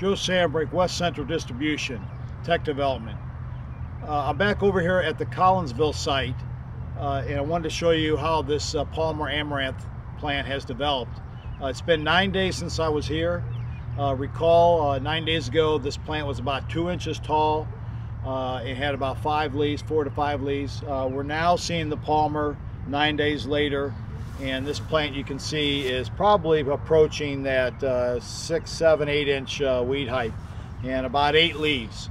Joe Sandbrink, West Central Distribution, Tech Development. Uh, I'm back over here at the Collinsville site uh, and I wanted to show you how this uh, Palmer Amaranth plant has developed. Uh, it's been nine days since I was here. Uh, recall uh, nine days ago this plant was about two inches tall. it had about five leaves, four to five leaves. we're now seeing the Palmer nine days later and this plant you can see is probably approaching that uh, six, seven, eight inch uh, weed height and about eight leaves.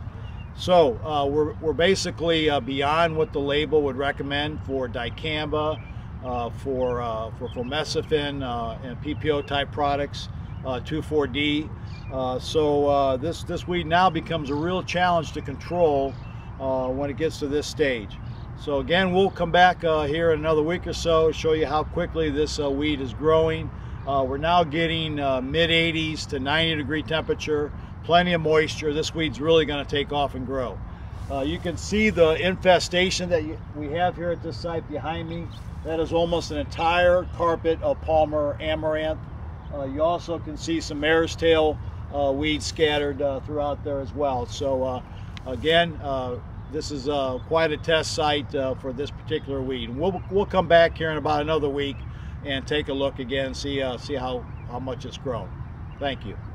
So uh, we're, we're basically uh, beyond what the label would recommend for dicamba, uh, for, uh, for formicillin and PPO type products, 2,4-D. so this, this weed now becomes a real challenge to control when it gets to this stage. So again, we'll come back uh, here in another week or so, show you how quickly this uh, weed is growing. Uh, we're now getting uh, mid 80s to 90 degree temperature, plenty of moisture. This weed's really going to take off and grow. Uh, you can see the infestation that you, we have here at this site behind me. That is almost an entire carpet of Palmer amaranth. Uh, you also can see some mare's tail weeds scattered throughout there as well. So again, this is uh, quite a test site uh, for this particular weed. We'll, we'll come back here in about another week and take a look again, see, uh, see how, how much it's grown. Thank you.